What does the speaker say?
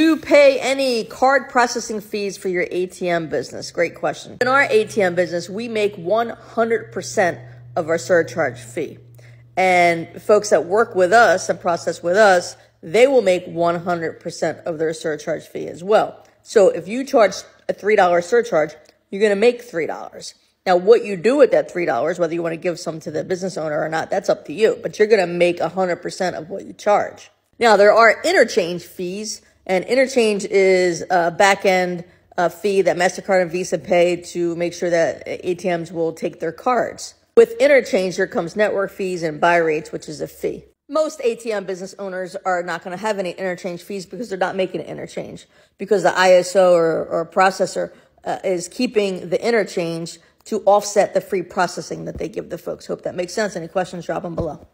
Do you pay any card processing fees for your ATM business? Great question. In our ATM business, we make 100% of our surcharge fee. And folks that work with us and process with us, they will make 100% of their surcharge fee as well. So if you charge a $3 surcharge, you're going to make $3. Now, what you do with that $3, whether you want to give some to the business owner or not, that's up to you, but you're going to make 100% of what you charge. Now, there are interchange fees, and interchange is a back end uh, fee that MasterCard and Visa pay to make sure that ATMs will take their cards. With interchange, there comes network fees and buy rates, which is a fee. Most ATM business owners are not going to have any interchange fees because they're not making an interchange because the ISO or, or processor uh, is keeping the interchange to offset the free processing that they give the folks. Hope that makes sense. Any questions, drop them below.